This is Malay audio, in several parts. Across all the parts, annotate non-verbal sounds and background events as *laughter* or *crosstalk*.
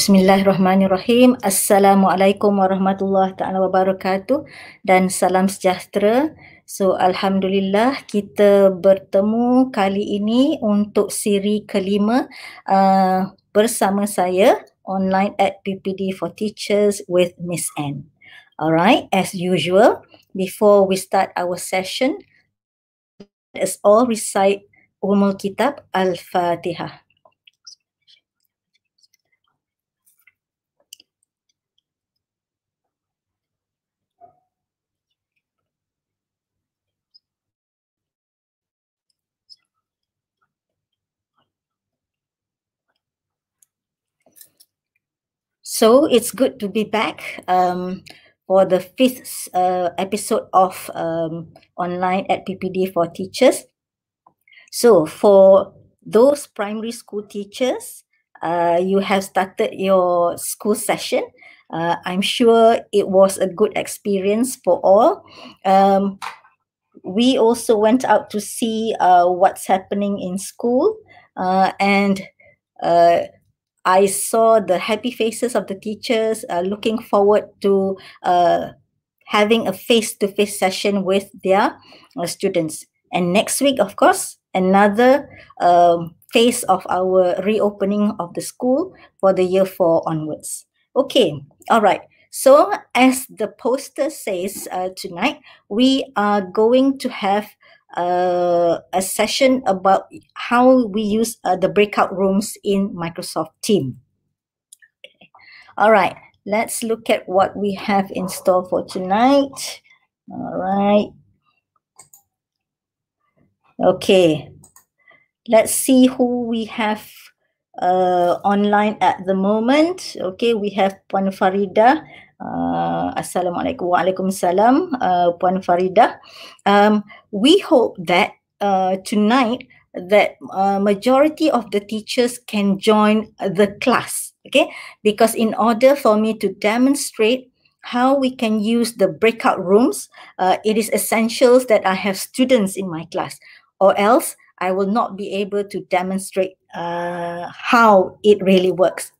Bismillahirrahmanirrahim. Assalamualaikum warahmatullahi taala wabarakatuh dan salam sejahtera. So alhamdulillah kita bertemu kali ini untuk siri kelima uh, bersama saya online at PPD for Teachers with Miss N. Alright, as usual, before we start our session, let's all recite Umul Kitab Al-Fatihah. So it's good to be back um, for the fifth uh, episode of um, online at PPD for teachers. So for those primary school teachers, uh, you have started your school session. Uh, I'm sure it was a good experience for all. Um, we also went out to see uh, what's happening in school uh, and uh, I saw the happy faces of the teachers uh, looking forward to uh, having a face-to-face session with their uh, students. And next week, of course, another um, phase of our reopening of the school for the year four onwards. Okay, all right. So as the poster says uh, tonight, we are going to have uh, a session about how we use uh, the breakout rooms in Microsoft Team. All right, let's look at what we have in store for tonight. All right. Okay, let's see who we have uh, online at the moment. Okay, we have Puan Farida. Uh, Assalamualaikum Waalaikumsalam uh, Puan Farida. Um, we hope that uh, tonight that uh, majority of the teachers can join the class. Okay, because in order for me to demonstrate how we can use the breakout rooms, uh, it is essential that I have students in my class, or else I will not be able to demonstrate uh, how it really works.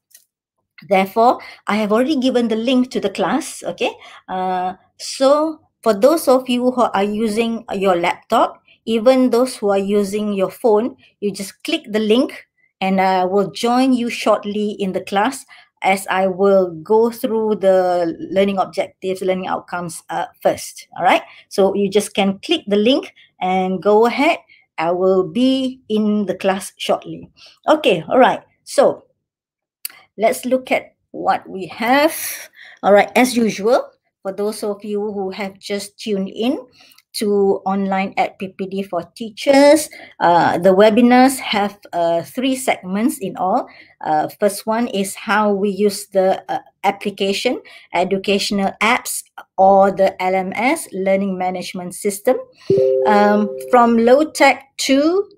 Therefore, I have already given the link to the class. Okay. Uh, so for those of you who are using your laptop, even those who are using your phone, you just click the link and I will join you shortly in the class as I will go through the learning objectives, learning outcomes uh, first. All right. So you just can click the link and go ahead. I will be in the class shortly. Okay. All right. So let's look at what we have. All right, as usual, for those of you who have just tuned in to online at PPD for teachers, uh, the webinars have uh, three segments in all. Uh, first one is how we use the uh, application, educational apps, or the LMS, Learning Management System, um, from low tech to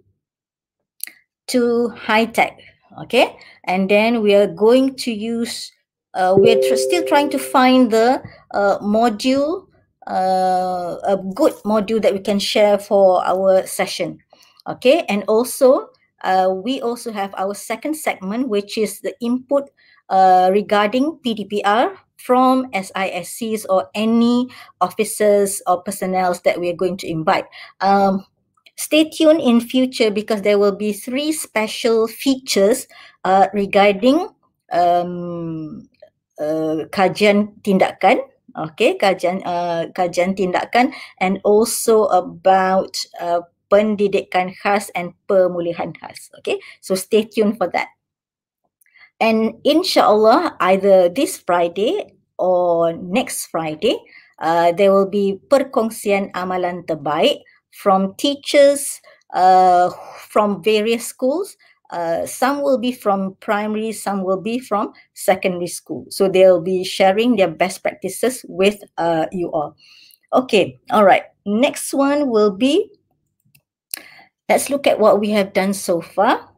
to high tech okay? And then we are going to use uh, we're tr- still trying to find the uh, module uh, a good module that we can share for our session. Okay? And also uh, we also have our second segment which is the input uh, regarding pdpr from SISCs or any officers or personnel that we are going to invite. Um, stay tuned in future because there will be three special features uh, regarding um, uh, kajian tindakan. Okay kajian uh, kajian tindakan and also about uh, pendidikan khas and pemulihan khas. Okay so stay tuned for that. And insyaallah either this friday or next friday uh, there will be perkongsian amalan terbaik from teachers uh, from various schools. Uh, some will be from primary, some will be from secondary school. So they'll be sharing their best practices with uh, you all. Okay, all right. Next one will be, let's look at what we have done so far.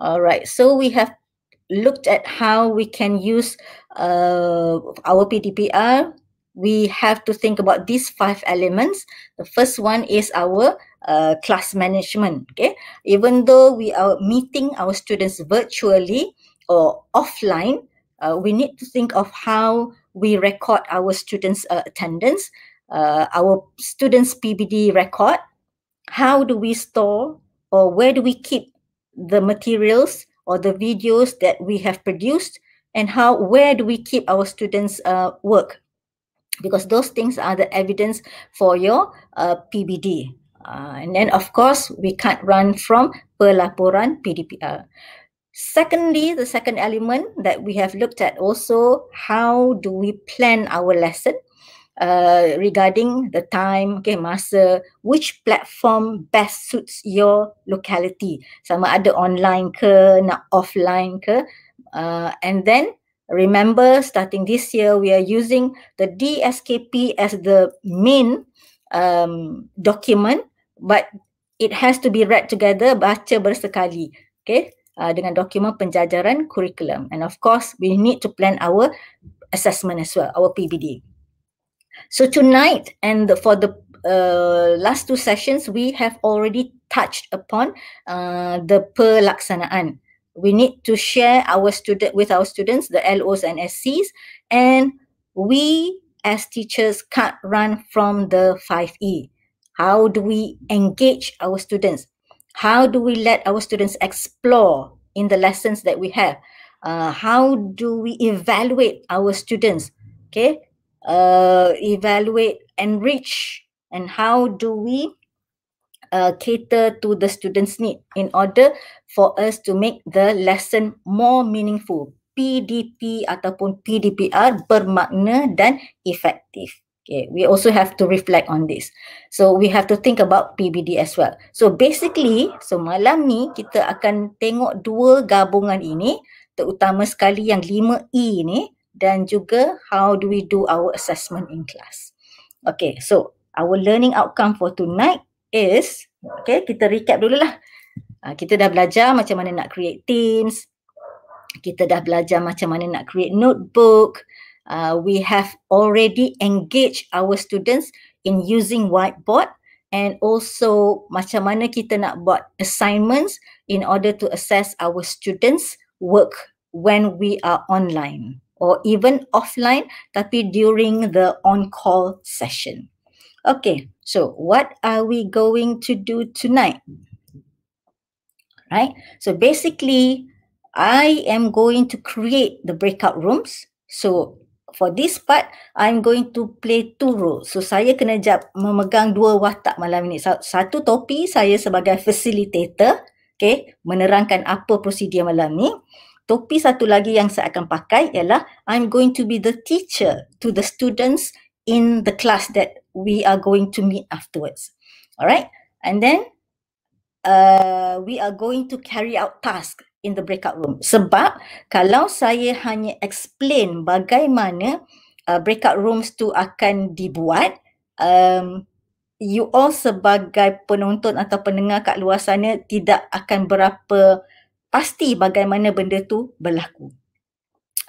All right, so we have looked at how we can use uh, our PDPR we have to think about these five elements. The first one is our uh, class management. Okay, even though we are meeting our students virtually or offline, uh, we need to think of how we record our students' uh, attendance, uh, our students' PBD record. How do we store or where do we keep the materials or the videos that we have produced, and how where do we keep our students' uh, work? Because those things are the evidence for your uh, PBD. Uh, and then, of course, we can't run from pelaporan PDPR. Secondly, the second element that we have looked at also, how do we plan our lesson uh, regarding the time, okay, masa, which platform best suits your locality. Sama ada online ke, nak offline ke. Uh, and then remember starting this year, we are using the DSKP as the main um, document, but it has to be read together, baca bersekali. Okay, uh, dengan dokumen penjajaran kurikulum. And of course, we need to plan our assessment as well, our PBD. So tonight and the, for the uh, last two sessions, we have already touched upon uh, the pelaksanaan. We need to share our student with our students, the LOs and SCs, and we as teachers can't run from the 5E. How do we engage our students? How do we let our students explore in the lessons that we have? Uh, how do we evaluate our students? Okay, uh, evaluate, enrich, and how do we uh, cater to the students' need in order for us to make the lesson more meaningful. PDP ataupun PDPR bermakna dan efektif. Okay, we also have to reflect on this. So we have to think about PBD as well. So basically, so malam ni kita akan tengok dua gabungan ini, terutama sekali yang 5E ni dan juga how do we do our assessment in class. Okay, so our learning outcome for tonight is, okay, kita recap dulu lah. Uh, kita dah belajar macam mana nak create teams. Kita dah belajar macam mana nak create notebook uh, we have already engaged our students in using whiteboard and also macam mana kita nak buat assignments in order to assess our students work when we are online or even offline tapi during the on-call session. Okay, so what are we going to do tonight? Right, so basically I am going to create the breakout rooms. So for this part, I'm going to play two roles. So saya kena jap memegang dua watak malam ini. Satu topi saya sebagai facilitator, okay, menerangkan apa prosedur malam ni. Topi satu lagi yang saya akan pakai ialah I'm going to be the teacher to the students in the class that we are going to meet afterwards. Alright, and then uh, we are going to carry out task in the breakout room. Sebab kalau saya hanya explain bagaimana uh, breakout rooms tu akan dibuat, um, you all sebagai penonton atau pendengar kat luar sana tidak akan berapa pasti bagaimana benda tu berlaku.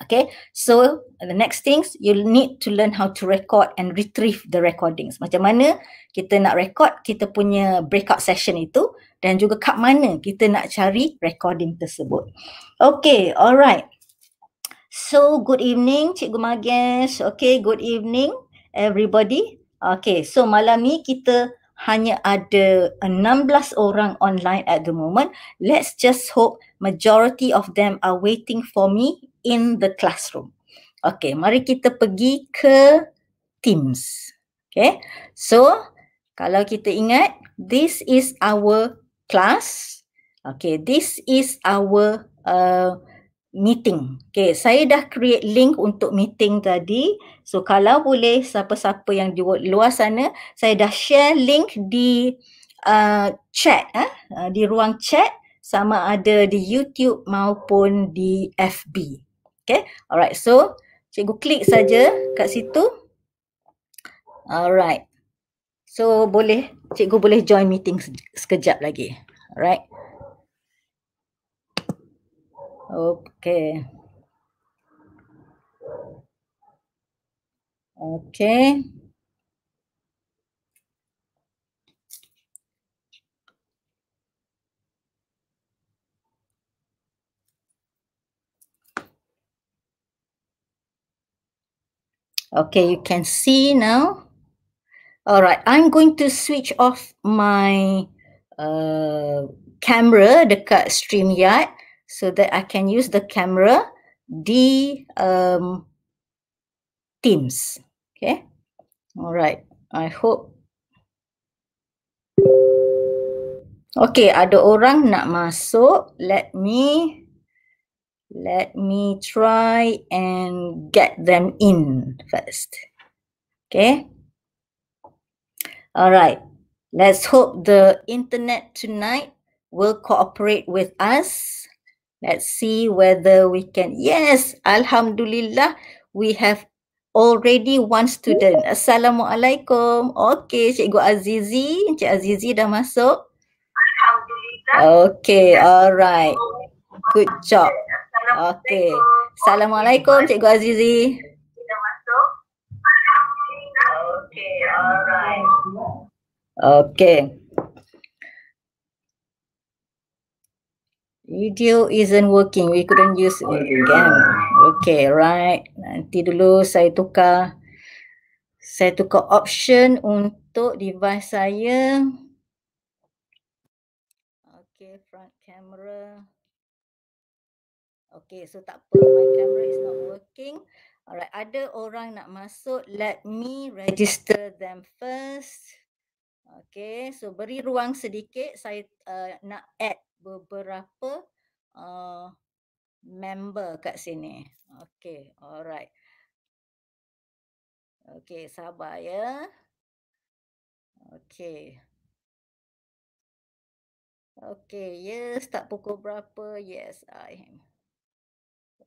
Okay, so the next things you need to learn how to record and retrieve the recordings. Macam mana kita nak record kita punya breakout session itu dan juga kat mana kita nak cari recording tersebut. Okay, alright. So, good evening Cikgu Mages. Okay, good evening everybody. Okay, so malam ni kita hanya ada 16 orang online at the moment. Let's just hope majority of them are waiting for me in the classroom. Okay, mari kita pergi ke Teams. Okay, so kalau kita ingat, this is our class. Okay, this is our uh, meeting. Okay, saya dah create link untuk meeting tadi. So kalau boleh siapa-siapa yang di luar sana, saya dah share link di uh, chat, eh? uh, di ruang chat sama ada di YouTube maupun di FB. Okay, alright. So cikgu klik saja kat situ. Alright. So boleh, cikgu boleh join meeting sekejap lagi. Alright. Okay. Okay. Okay, you can see now. All right, I'm going to switch off my uh, camera dekat StreamYard so that I can use the camera di um, Teams. Okay. All right. I hope. Okay, ada orang nak masuk. Let me let me try and get them in first. Okay. All right. Let's hope the internet tonight will cooperate with us. Let's see whether we can. Yes, Alhamdulillah, we have already one student. Assalamualaikum. Okay, Cikgu Azizi. Cik Azizi dah masuk. Alhamdulillah. Okay, alright. Good job. Okay. Assalamualaikum Cikgu Azizi. Kita masuk. Okay, alright. Okay. Video isn't working. We couldn't use it again. Okay, right. Nanti dulu saya tukar. Saya tukar option untuk device saya. Okay, front camera. Okay, so tak apa. My camera is not working. Alright, ada orang nak masuk. Let me register them first. Okay, so beri ruang sedikit. Saya uh, nak add beberapa uh, member kat sini. Okay, alright. Okay, sabar ya. Okay. Okay, yes, tak pukul berapa? Yes, I am.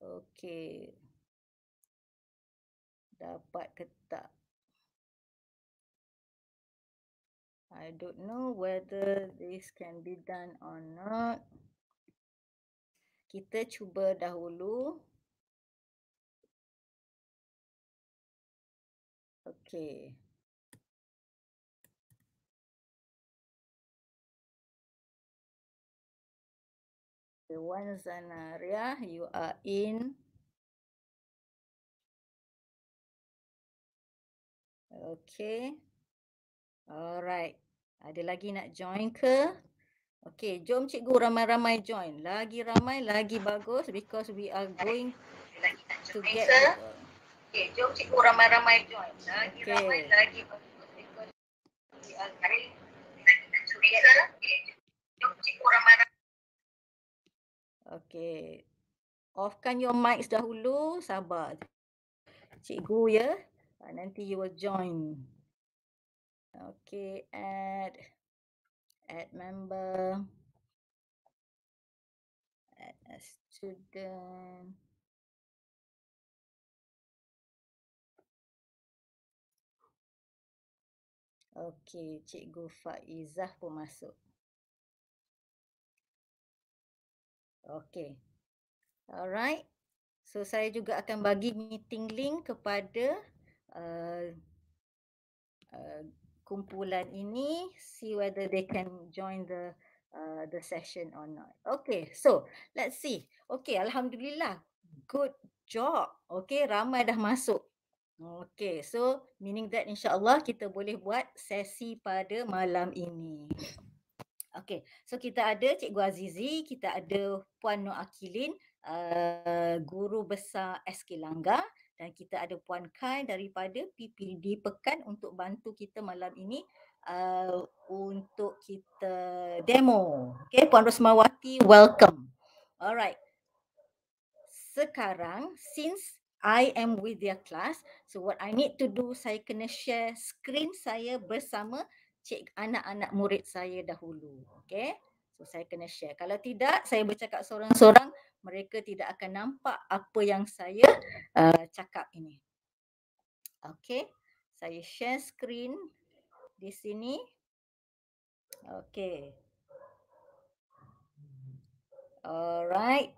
Okay. Dapat ke tak? I don't know whether this can be done or not. Kita cuba dahulu. Okay. Okay, one Zanaria, you are in. Okay. Alright. Ada lagi nak join ke? Okay, jom cikgu ramai-ramai join. Lagi ramai, lagi bagus because we are going to get... Okay, jom cikgu ramai-ramai join. Lagi okay. ramai, lagi bagus because we are going to get... Jom cikgu ramai-ramai Okay. Offkan your mics dahulu. Sabar. Cikgu ya. Ah, nanti you will join. Okay. Add. Add member. Add a student. Okay. Cikgu Faizah pun masuk. Okay. Alright. So saya juga akan bagi meeting link kepada uh, uh, kumpulan ini. See whether they can join the uh, the session or not. Okay. So let's see. Okay. Alhamdulillah. Good job. Okay. Ramai dah masuk. Okay. So meaning that insyaAllah kita boleh buat sesi pada malam ini. Okay, so kita ada Cikgu Azizi, kita ada Puan Nur Akilin, uh, Guru Besar SK Langgar dan kita ada Puan Kai daripada PPD Pekan untuk bantu kita malam ini uh, untuk kita demo. Okay, Puan Rosmawati, welcome. Alright. Sekarang, since I am with their class, so what I need to do, saya kena share screen saya bersama cik anak-anak murid saya dahulu. Okay. So saya kena share. Kalau tidak, saya bercakap seorang-seorang, mereka tidak akan nampak apa yang saya uh, cakap ini. Okay. Saya share screen di sini. Okay. Alright.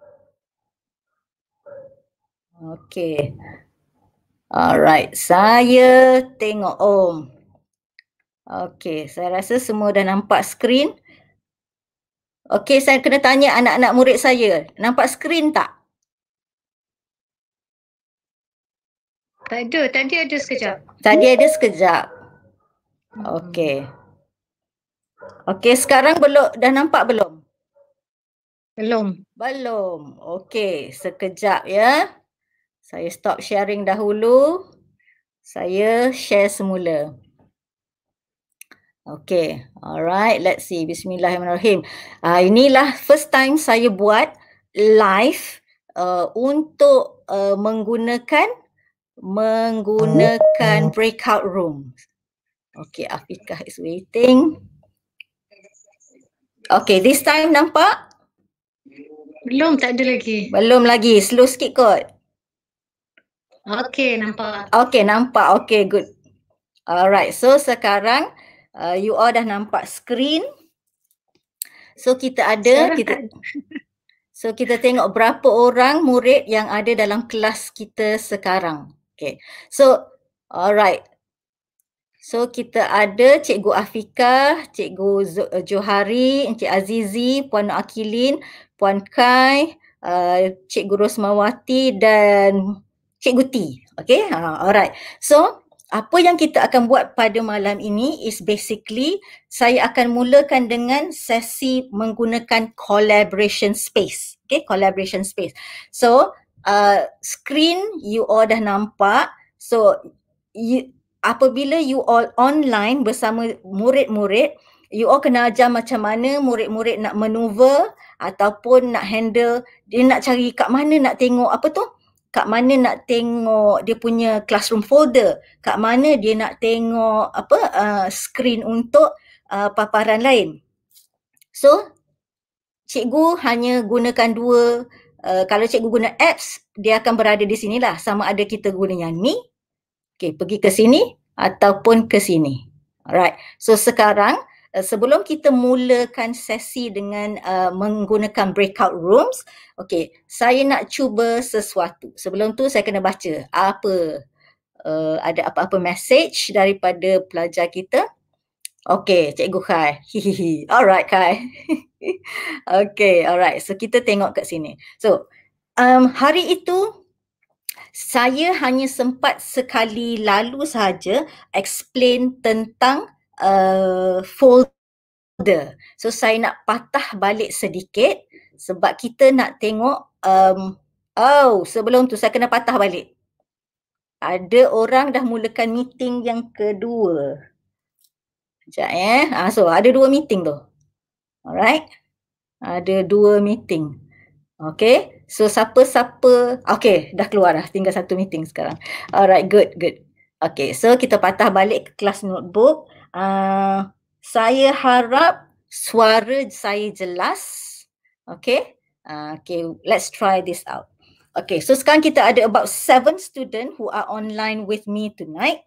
Okay. Alright. Saya tengok. Oh, Okey, saya rasa semua dah nampak skrin. Okey, saya kena tanya anak-anak murid saya. Nampak skrin tak? Tak ada, tadi ada sekejap. Tadi ada sekejap. Okey. Okey, sekarang belum dah nampak belum? Belum. Belum. Okey, sekejap ya. Saya stop sharing dahulu. Saya share semula. Okay, alright. Let's see. Bismillahirrahmanirrahim. Uh, inilah first time saya buat live uh, untuk uh, menggunakan menggunakan breakout room. Okay, Afikah is waiting. Okay, this time nampak? Belum, tak ada lagi. Belum lagi. Slow sikit kot. Okay, nampak. Okay, nampak. Okay, good. Alright, so sekarang uh, you all dah nampak screen. So kita ada kita *laughs* So kita tengok berapa orang murid yang ada dalam kelas kita sekarang. Okay. So alright. So kita ada Cikgu Afika, Cikgu uh, Johari, Encik Azizi, Puan Akilin, Puan Kai, uh, Cikgu Rosmawati dan Cikgu T. Okay, uh, alright. So apa yang kita akan buat pada malam ini is basically saya akan mulakan dengan sesi menggunakan collaboration space. Okay, collaboration space. So, uh, screen you all dah nampak. So, you, apabila you all online bersama murid-murid, you all kena ajar macam mana murid-murid nak maneuver ataupun nak handle, dia nak cari kat mana nak tengok apa tu, kat mana nak tengok dia punya classroom folder, kat mana dia nak tengok apa uh, screen untuk uh, paparan lain. So cikgu hanya gunakan dua uh, kalau cikgu guna apps dia akan berada di sini lah sama ada kita guna yang ni okay, pergi ke sini ataupun ke sini. Alright. So sekarang sebelum kita mulakan sesi dengan uh, menggunakan breakout rooms, okay, saya nak cuba sesuatu. Sebelum tu saya kena baca apa uh, ada apa-apa message daripada pelajar kita. Okay, Cikgu Kai. Alright Kai. *laughs* okay, alright. So kita tengok kat sini. So, um, hari itu saya hanya sempat sekali lalu saja explain tentang uh, folder. So saya nak patah balik sedikit sebab kita nak tengok um, oh sebelum tu saya kena patah balik. Ada orang dah mulakan meeting yang kedua. Sekejap eh. Ah, so ada dua meeting tu. Alright. Ada dua meeting. Okay. So siapa-siapa. Okay. Dah keluar dah. Tinggal satu meeting sekarang. Alright. Good. Good. Okay. So kita patah balik ke kelas notebook. Uh, saya harap suara saya jelas. Okay. Uh, okay, let's try this out. Okay, so sekarang kita ada about seven student who are online with me tonight.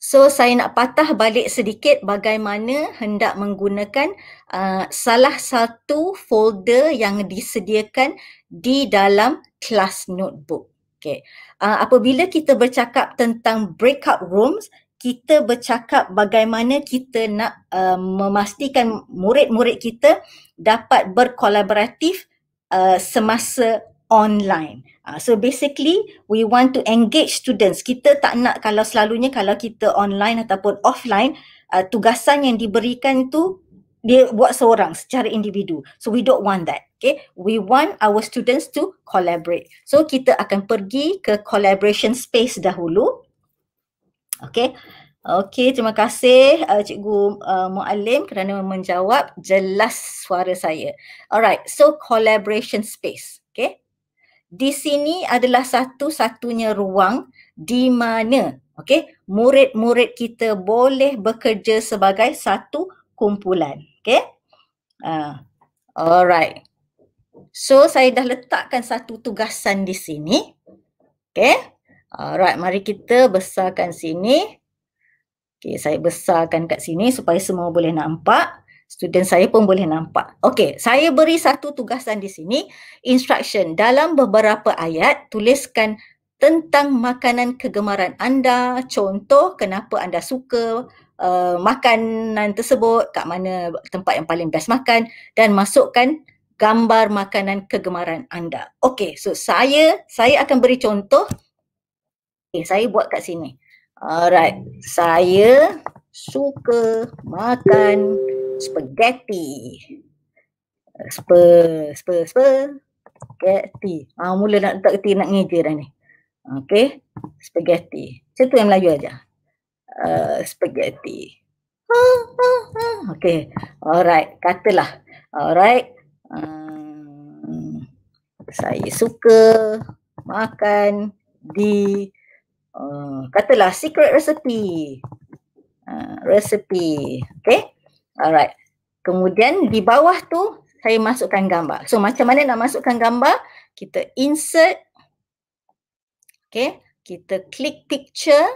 So saya nak patah balik sedikit bagaimana hendak menggunakan uh, salah satu folder yang disediakan di dalam class notebook. Okay. Uh, apabila kita bercakap tentang breakout rooms, kita bercakap bagaimana kita nak uh, memastikan murid-murid kita dapat berkolaboratif uh, semasa online. Uh, so basically we want to engage students. Kita tak nak kalau selalunya kalau kita online ataupun offline uh, tugasan yang diberikan tu dia buat seorang secara individu. So we don't want that. Okay, we want our students to collaborate. So kita akan pergi ke collaboration space dahulu. Okay. Okay, terima kasih uh, Cikgu uh, Muallim kerana menjawab jelas suara saya. Alright, so collaboration space. Okay. Di sini adalah satu-satunya ruang di mana okay, murid-murid kita boleh bekerja sebagai satu kumpulan. Okay. Uh, alright. So saya dah letakkan satu tugasan di sini. Okay. Alright, mari kita besarkan sini. Okay, saya besarkan kat sini supaya semua boleh nampak. Student saya pun boleh nampak. Okay, saya beri satu tugasan di sini. Instruction dalam beberapa ayat tuliskan tentang makanan kegemaran anda. Contoh kenapa anda suka uh, makanan tersebut, kat mana tempat yang paling best makan dan masukkan gambar makanan kegemaran anda. Okay, so saya saya akan beri contoh Okay, saya buat kat sini. Alright, saya suka makan spaghetti. Spe, spe, spe, spaghetti. Ah, mula nak tak kerti nak ngeja dah ni. Okay, spaghetti. Macam tu yang Melayu aja. Uh, spaghetti. Okay, alright, katalah. Alright, um, saya suka makan di uh, katalah secret recipe. Uh, recipe. Okay, alright. Kemudian di bawah tu saya masukkan gambar. So macam mana nak masukkan gambar? Kita insert. Okay. Kita klik picture.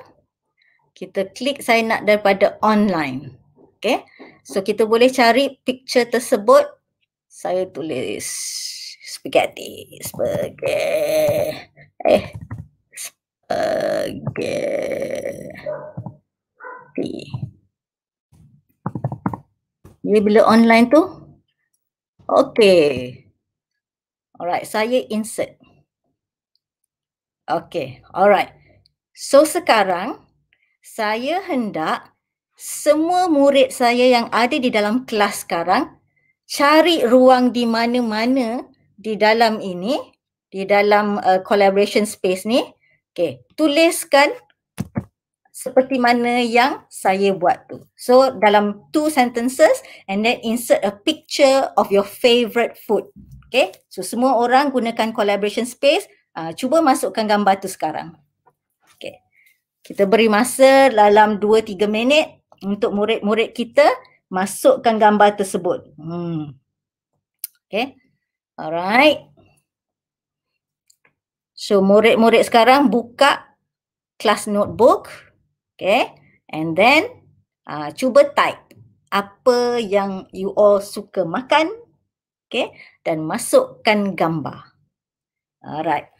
Kita klik saya nak daripada online. Okay. So kita boleh cari picture tersebut. Saya tulis spaghetti. Spaghetti. Eh. Spaghetti. Jadi bila online tu, Okay. Alright, saya insert. Okay, alright. So sekarang, saya hendak semua murid saya yang ada di dalam kelas sekarang cari ruang di mana-mana di dalam ini, di dalam uh, collaboration space ni. Okay, tuliskan seperti mana yang saya buat tu. So dalam two sentences and then insert a picture of your favorite food. Okay, so semua orang gunakan collaboration space. Uh, cuba masukkan gambar tu sekarang. Okay, kita beri masa dalam 2-3 minit untuk murid-murid kita masukkan gambar tersebut. Hmm. Okay, alright. So murid-murid sekarang buka kelas notebook. Okay. And then uh, cuba type apa yang you all suka makan. Okay. Dan masukkan gambar. Alright.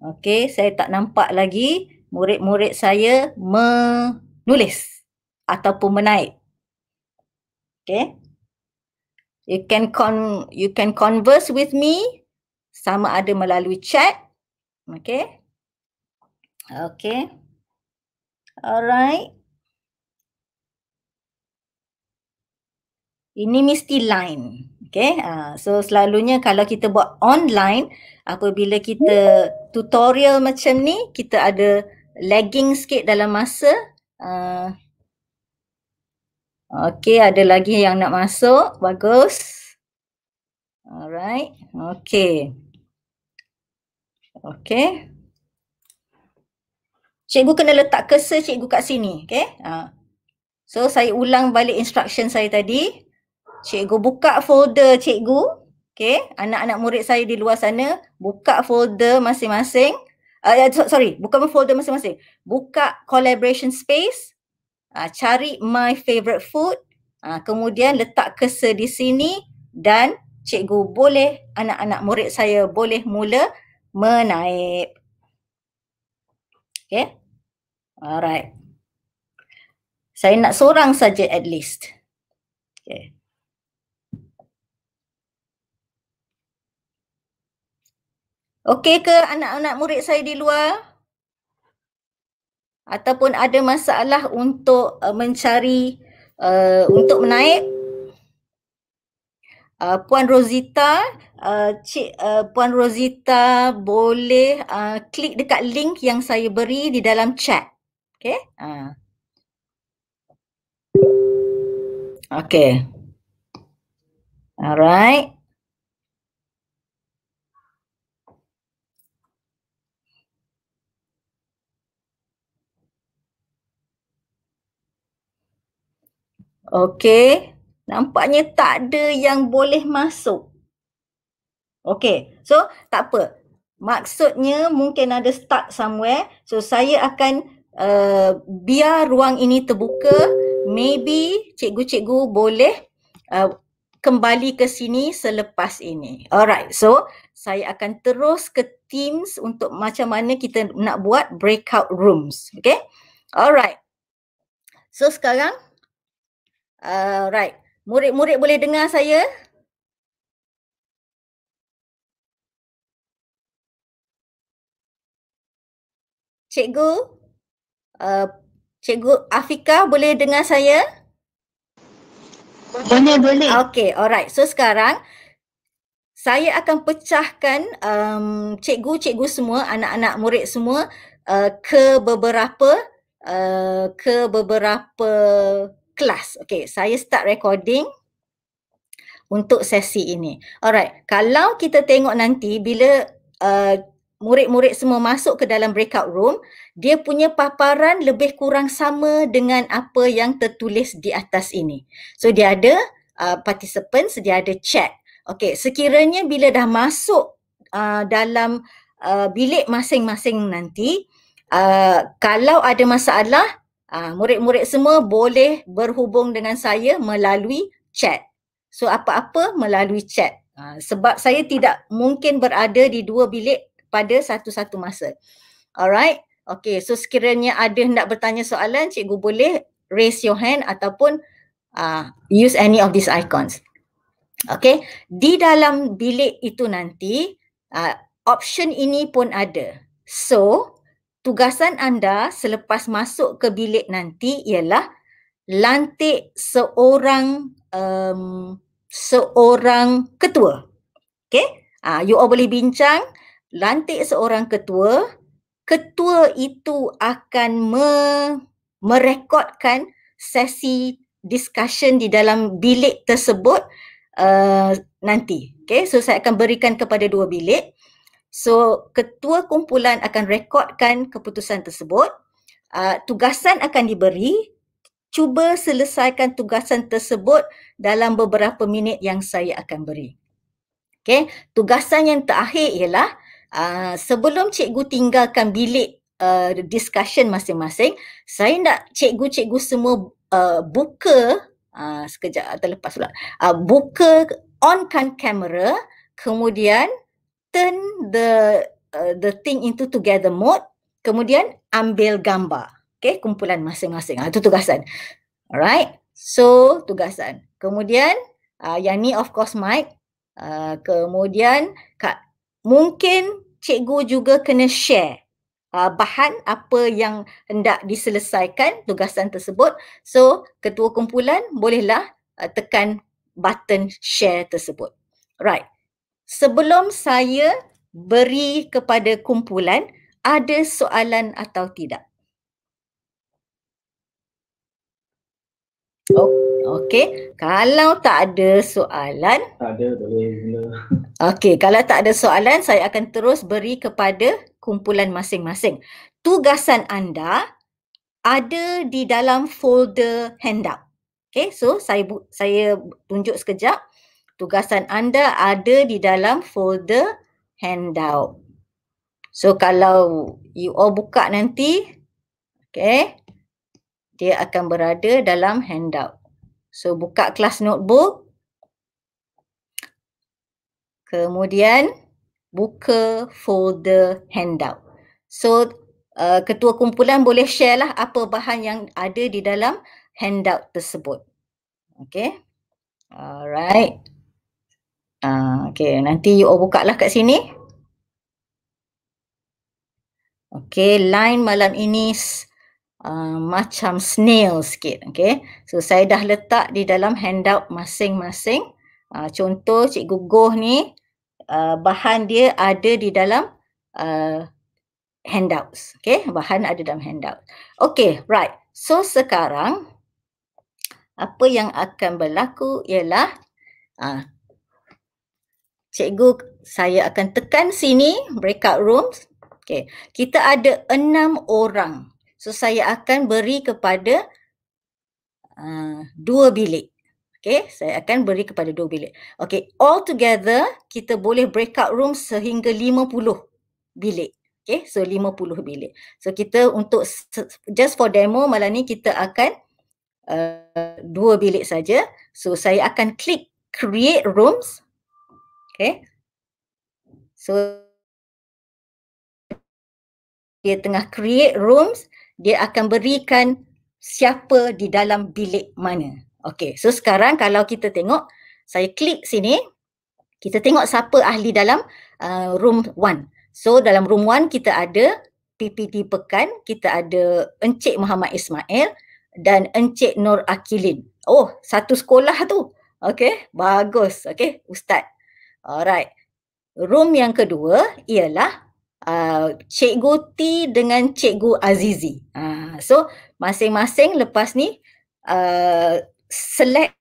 Okay. Saya tak nampak lagi murid-murid saya menulis ataupun menaik. Okay. You can con you can converse with me sama ada melalui chat. Okay. Okay. Alright. Ini mesti line. Okay. Uh, so selalunya kalau kita buat online, apabila kita tutorial macam ni, kita ada lagging sikit dalam masa. Uh, okay. Ada lagi yang nak masuk. Bagus. Alright. Okay. Okay. Cikgu kena letak cursor cikgu kat sini. Okay. Ha. So saya ulang balik instruction saya tadi. Cikgu buka folder cikgu. Okay. Anak-anak murid saya di luar sana. Buka folder masing-masing. Uh, sorry. Bukan folder masing-masing. Buka collaboration space. Uh, cari my favorite food. Uh, kemudian letak cursor di sini. Dan cikgu boleh, anak-anak murid saya boleh mula menaip. Okay. Alright. Saya nak seorang saja at least. Okay. Okey ke anak-anak murid saya di luar? Ataupun ada masalah untuk uh, mencari uh, untuk menaik? Uh, Puan Rosita, uh, Cik uh, Puan Rosita boleh uh, klik dekat link yang saya beri di dalam chat. Okay. Uh. Okay. Alright. Okay. Nampaknya tak ada yang boleh masuk. Okay. So tak apa. Maksudnya mungkin ada start somewhere. So saya akan uh, biar ruang ini terbuka, maybe cikgu-cikgu boleh uh, kembali ke sini selepas ini. Alright, so saya akan terus ke Teams untuk macam mana kita nak buat breakout rooms. Okay, alright. So sekarang, alright, murid-murid boleh dengar saya? Cikgu? Uh, Cikgu Afika boleh dengar saya? Boleh, boleh. Okay, alright. So sekarang saya akan pecahkan um, cikgu-cikgu semua, anak-anak murid semua uh, ke beberapa uh, ke beberapa kelas. Okay, saya start recording untuk sesi ini. Alright, kalau kita tengok nanti bila uh, murid-murid semua masuk ke dalam breakout room, dia punya paparan lebih kurang sama dengan apa yang tertulis di atas ini. So dia ada uh, participants, dia ada chat. Okay, sekiranya bila dah masuk uh, dalam uh, bilik masing-masing nanti, uh, kalau ada masalah, uh, murid-murid semua boleh berhubung dengan saya melalui chat. So apa-apa melalui chat. Uh, sebab saya tidak mungkin berada di dua bilik pada satu-satu masa. Alright. Okay. So sekiranya ada hendak bertanya soalan, cikgu boleh raise your hand ataupun uh, use any of these icons. Okay. Di dalam bilik itu nanti, uh, option ini pun ada. So, tugasan anda selepas masuk ke bilik nanti ialah lantik seorang um, seorang ketua. Okay. Uh, you all boleh bincang, lantik seorang ketua. Ketua itu akan me, merekodkan sesi discussion di dalam bilik tersebut uh, nanti. Okay, so saya akan berikan kepada dua bilik. So, ketua kumpulan akan rekodkan keputusan tersebut. Uh, tugasan akan diberi cuba selesaikan tugasan tersebut dalam beberapa minit yang saya akan beri. Okay, tugasan yang terakhir ialah uh, sebelum cikgu tinggalkan bilik uh, discussion masing-masing, saya nak cikgu-cikgu semua uh, buka, uh, sekejap terlepas pula, uh, buka onkan kamera, kemudian turn the uh, the thing into together mode, kemudian ambil gambar okay, kumpulan masing-masing. Ha, itu tugasan. Alright. So, tugasan. Kemudian, uh, yang ni of course mic. Uh, kemudian, kak, mungkin cikgu juga kena share uh, bahan apa yang hendak diselesaikan tugasan tersebut. So, ketua kumpulan bolehlah uh, tekan button share tersebut. Right. Sebelum saya beri kepada kumpulan, ada soalan atau tidak? Oh, okey. Kalau tak ada soalan, tak ada boleh mula. *laughs* Okey, kalau tak ada soalan saya akan terus beri kepada kumpulan masing-masing. Tugasan anda ada di dalam folder handout. Okey, so saya saya tunjuk sekejap. Tugasan anda ada di dalam folder handout. So kalau you all buka nanti, okey, dia akan berada dalam handout. So buka kelas notebook. Kemudian buka folder handout. So uh, ketua kumpulan boleh share lah apa bahan yang ada di dalam handout tersebut. Okay. Alright. Uh, okay, nanti you all buka lah kat sini. Okay, line malam ini uh, macam snail sikit. Okay. So saya dah letak di dalam handout masing-masing. Uh, contoh Cikgu Goh ni uh, bahan dia ada di dalam uh, handouts. Okay. Bahan ada dalam handout. Okay. Right. So sekarang apa yang akan berlaku ialah uh, Cikgu saya akan tekan sini breakout rooms. Okay. Kita ada enam orang So saya akan beri kepada uh, dua bilik. Okay, saya akan beri kepada dua bilik. Okay, all together kita boleh breakout room sehingga 50 bilik. Okay, so 50 bilik. So kita untuk just for demo malam ni kita akan uh, dua bilik saja. So saya akan klik create rooms. Okay. So dia tengah create rooms dia akan berikan siapa di dalam bilik mana. Okey, so sekarang kalau kita tengok, saya klik sini, kita tengok siapa ahli dalam uh, room 1. So dalam room 1 kita ada PPT pekan kita ada Encik Muhammad Ismail dan Encik Nur Akilin. Oh, satu sekolah tu. Okay, bagus. Okay, Ustaz. Alright. Room yang kedua ialah uh, Cikgu T dengan Cikgu Azizi. Uh, so, masing-masing lepas ni uh, select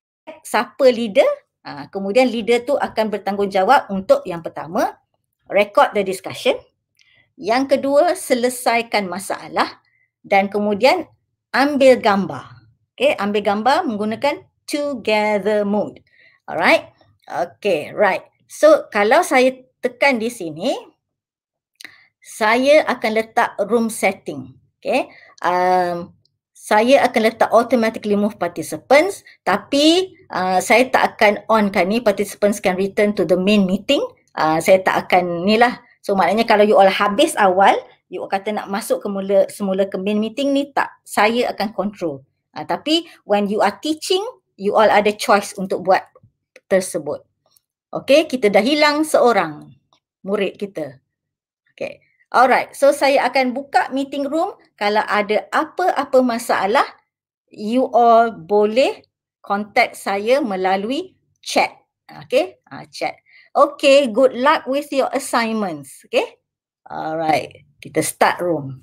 siapa leader. Uh, kemudian leader tu akan bertanggungjawab untuk yang pertama, record the discussion. Yang kedua, selesaikan masalah. Dan kemudian ambil gambar. Okay, ambil gambar menggunakan together mode. Alright. Okay, right. So kalau saya tekan di sini, saya akan letak room setting. Okay. Um, saya akan letak automatically move participants tapi uh, saya tak akan on kan ni participants can return to the main meeting. Uh, saya tak akan ni lah. So maknanya kalau you all habis awal, you kata nak masuk ke mula, semula ke main meeting ni tak. Saya akan control. Uh, tapi when you are teaching, you all ada choice untuk buat tersebut. Okay, kita dah hilang seorang murid kita. Okay. Alright, so saya akan buka meeting room. Kalau ada apa-apa masalah, you all boleh contact saya melalui chat. Okay, uh, chat. Okay, good luck with your assignments. Okay, alright, kita start room.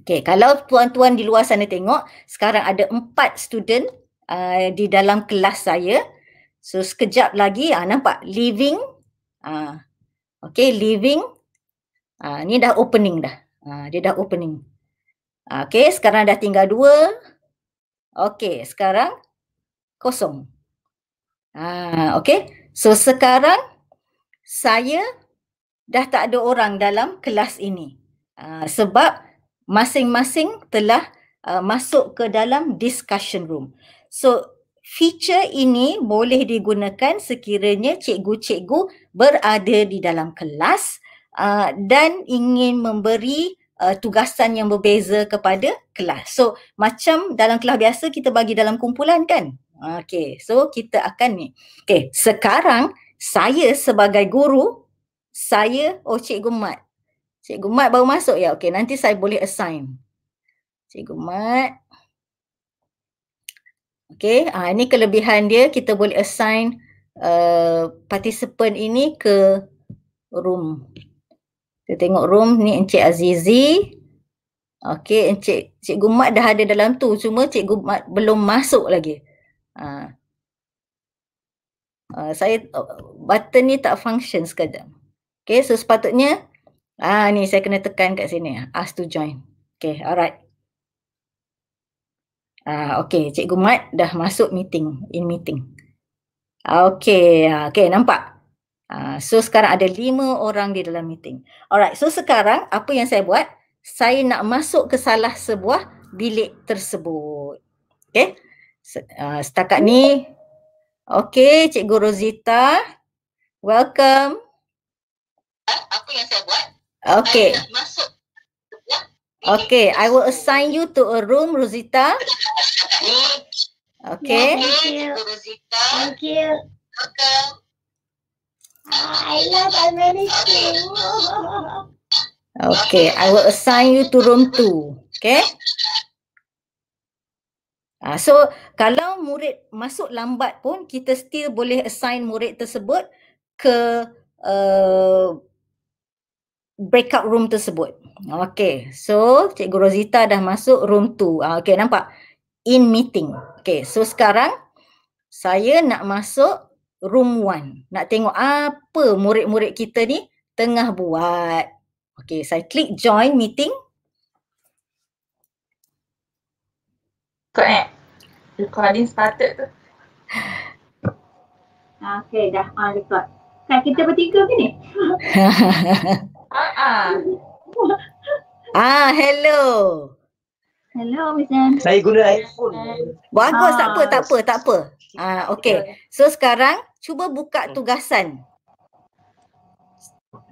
Okay, kalau tuan-tuan di luar sana tengok, sekarang ada empat student uh, di dalam kelas saya. So sekejap lagi, uh, nampak living. Uh, okay, living Ha, ni dah opening dah. Ha, dia dah opening. Ha, okay, sekarang dah tinggal dua. Okay, sekarang kosong. Ha, okay, so sekarang saya dah tak ada orang dalam kelas ini. Ha, sebab masing-masing telah uh, masuk ke dalam discussion room. So, feature ini boleh digunakan sekiranya cikgu-cikgu berada di dalam kelas uh, dan ingin memberi uh, tugasan yang berbeza kepada kelas. So macam dalam kelas biasa kita bagi dalam kumpulan kan? Okay, so kita akan ni. Okay, sekarang saya sebagai guru, saya, oh Cikgu Mat. Cikgu Mat baru masuk ya? Okay, nanti saya boleh assign. Cikgu Mat. Okay, uh, ini kelebihan dia, kita boleh assign uh, participant ini ke room kita tengok room ni Encik Azizi. Okey, Encik Cikgu Mat dah ada dalam tu. Cuma Cikgu Mat belum masuk lagi. Ha. Uh, saya button ni tak function sekejap. Okay, so sepatutnya ah ni saya kena tekan kat sini. Ask to join. Okay, alright. Ah, okay, Cikgu Mat dah masuk meeting, in meeting. Okay, okay, nampak? Uh, so sekarang ada lima orang di dalam meeting. Alright, so sekarang apa yang saya buat? Saya nak masuk ke salah sebuah bilik tersebut. Okay. Uh, setakat ni. Okay, Cikgu Rosita. Welcome. Apa yang saya buat? Okay. Saya nak masuk. Okay, I will assign you to a room, Rosita. Okay. Thank you, Rosita. Thank you. Welcome. I love American. *laughs* Okay, I will assign you to room 2. Okay. Uh, so kalau murid masuk lambat pun kita still boleh assign murid tersebut ke uh, breakout room tersebut. Okay, so Cikgu Rosita dah masuk room 2. Uh, ah, okay, nampak? In meeting. Okay, so sekarang saya nak masuk room one. Nak tengok apa murid-murid kita ni tengah buat. Okay, saya klik join meeting. Kau eh, recording started tu. *laughs* Okay, dah on record. Kan kita bertiga ke ni? *laughs* Ah, ah. Ah, hello. Hello, Miss Anne. Saya guna iPhone. Bagus, Ah. tak apa, tak apa, tak apa. Ah, okay. So sekarang cuba buka tugasan.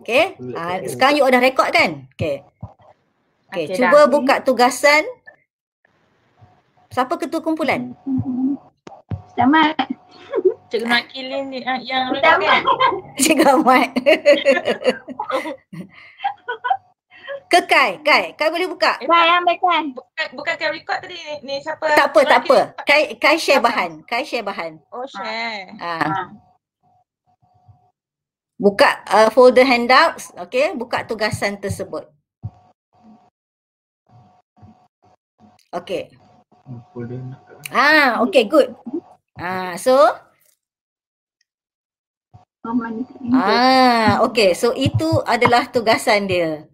Okay. Ah, sekarang you dah record kan? Okay. Okay, Okey, cuba dah. buka tugasan. Siapa ketua kumpulan? Selamat. Cikgu nak killing ni ah, yang Selamat. record kan? *laughs* Cikgu Ahmad. *laughs* Ke Kai, Kai. Kai boleh buka. Eh, Kai ambil kan. Bukan, bukan kan record tadi ni, ni siapa? Tak apa, tak apa. Kai Kai share bahan. Kai share bahan. Oh, share. Ah, Ha. buka uh, folder handouts, okey, buka tugasan tersebut. Okey. Folder Ah, okay, good. Ah, so kat ni? ah, okay. So itu adalah tugasan dia.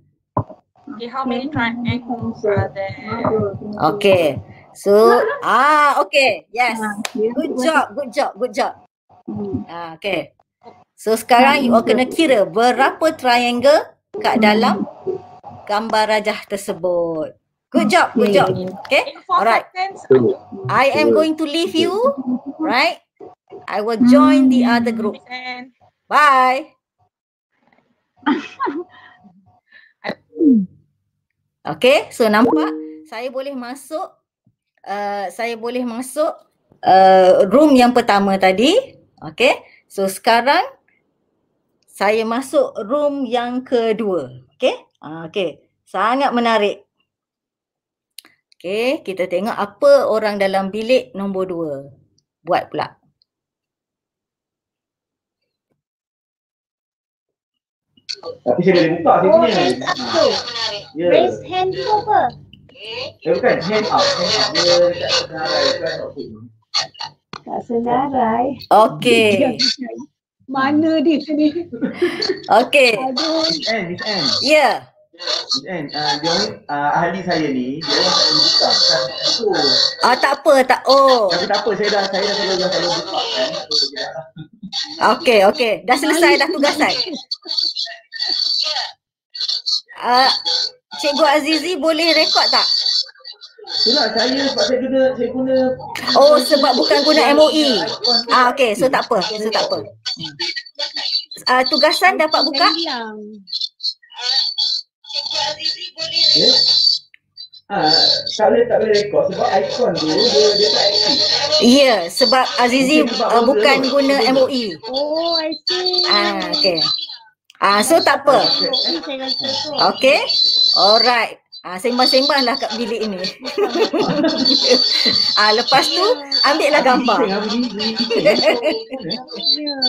Okay, how many triangles are there? Okay. So ah, okay. Yes. Dia Good job, good job, good job. Hmm. Ah, okay. So sekarang you all kena kira berapa triangle kat dalam gambar rajah tersebut. Good job, good job. Okay. Alright. I am going to leave you, right? I will join the other group. Anne. Bye. *laughs* Okay, so nampak saya boleh masuk uh, saya boleh masuk uh, room yang pertama tadi. Okay, so sekarang saya masuk room yang kedua. Okay, uh, okay, sangat menarik. Okay, kita tengok apa orang dalam bilik nombor dua buat pula. Tapi saya boleh buka saya Oh, hands up tu. Ya. Raise hand tu apa? Eh bukan, hand up, hand up. Dia dekat senarai. Tak senarai. Okay, Mana dia ni? okay, Aduh. Miss Anne, Miss Anne. yeah. Miss Anne, uh, dia orang uh, ahli saya ni, dia orang tak boleh buka. Ah tak apa, tak. Oh, Tapi tak apa, saya dah saya dah selalu dah selalu buka kan. Okay, okay. Dah selesai dah tugasan. Ah, Cikgu Azizi boleh rekod tak? Itulah saya sebab saya guna saya guna Oh, sebab bukan guna MOE. Ah, okay. So tak apa. So tak apa. Ah, tugasan dapat buka? Hilang. Ya. Ah, tak boleh tak boleh rekod sebab ikon tu dia dia tak aktif. Ya, sebab Azizi uh, bukan guna MOE. Oh, I see. Ah, okay. Ah, so tak apa. Okay. Alright. Ah, sembang-sembanglah kat bilik ini. *laughs* ah, lepas tu gambar. Ni, ni, ni. Ya,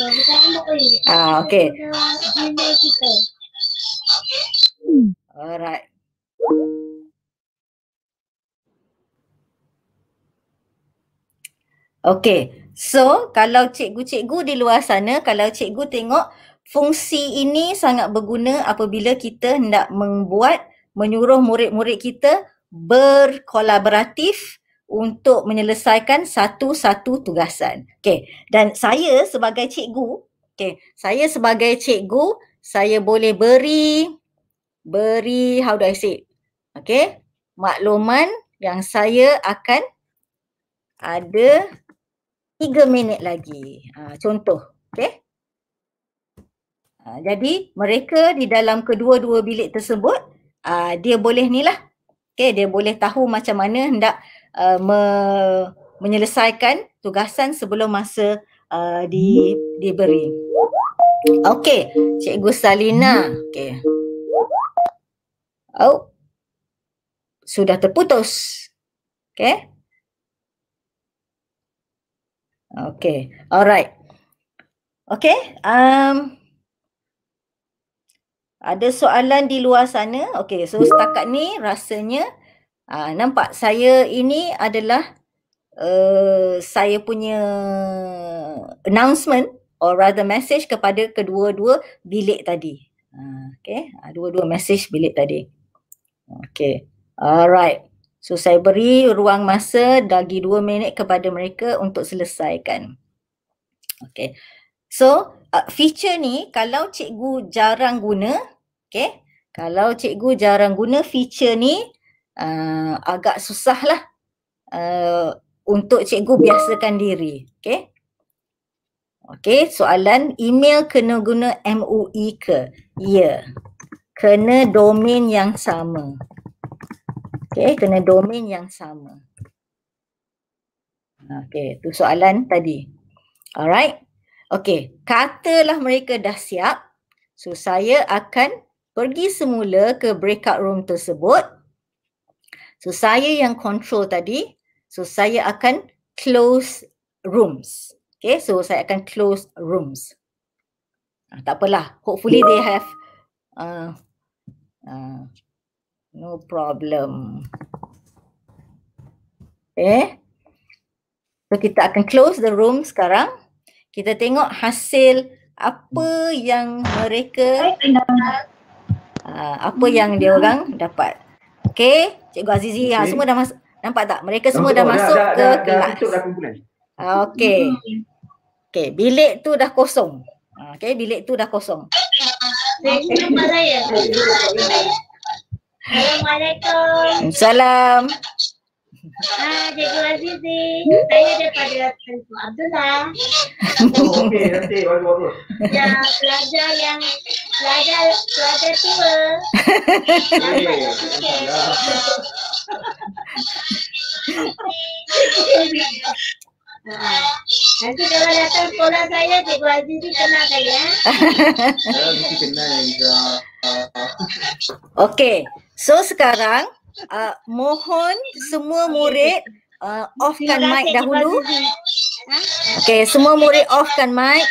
bukan MOE. Ah, okay. Alright. Okay. So, kalau cikgu-cikgu di luar sana, kalau cikgu tengok fungsi ini sangat berguna apabila kita hendak membuat, menyuruh murid-murid kita berkolaboratif untuk menyelesaikan satu-satu tugasan. Okay. Dan saya sebagai cikgu, okay, saya sebagai cikgu, saya boleh beri beri how do I say it? Okay. Makluman yang saya akan ada tiga minit lagi. Ha, contoh. Okay. Ha, jadi mereka di dalam kedua-dua bilik tersebut uh, dia boleh ni lah. Okay, dia boleh tahu macam mana hendak uh, me, menyelesaikan tugasan sebelum masa uh, di, diberi. Okay, Cikgu Salina. Okay. Oh, sudah terputus. Okay. Okay, alright. Okay, um, ada soalan di luar sana. Okay, so setakat ni rasanya uh, nampak saya ini adalah uh, saya punya announcement or rather message kepada kedua-dua bilik tadi. Uh, okay, uh, dua-dua message bilik tadi. Okay, alright. So saya beri ruang masa bagi dua minit kepada mereka untuk selesaikan. Okay. So uh, feature ni kalau cikgu jarang guna, okay. Kalau cikgu jarang guna feature ni uh, agak susah lah uh, untuk cikgu biasakan diri. Okay. Okay, soalan email kena guna MOE ke? Ya. Kena domain yang sama. Okay, kena domain yang sama. Okay, tu soalan tadi. Alright. Okay, katalah mereka dah siap. So, saya akan pergi semula ke breakout room tersebut. So saya yang control tadi. So saya akan close rooms. Okay, so saya akan close rooms. Ah, tak apalah. Hopefully they have uh, uh, no problem. Okay. So kita akan close the room sekarang. Kita tengok hasil apa yang mereka uh, apa yang dia orang dapat. Okay, Cikgu Azizi, okay. ha, semua dah masuk. Nampak tak? Mereka semua dah, dah masuk dah, ke dah, kelas. Dah tutup dah kumpulan. Okay. Okay, bilik tu dah kosong. Okay, bilik tu dah kosong. Saya. Assalamualaikum. Ah, Cikgu Azizi. Saya daripada Tansu Abdullah. Oh, okey, nanti bagus-bagus. Ya, pelajar yang pelajar pelajar tua. Okey. Nanti kalau datang sekolah saya, Cikgu Azizi kenal saya. Saya mesti kenal yang. Okay, so sekarang uh, mohon semua murid uh, offkan mic dahulu. Okay, semua murid offkan mic.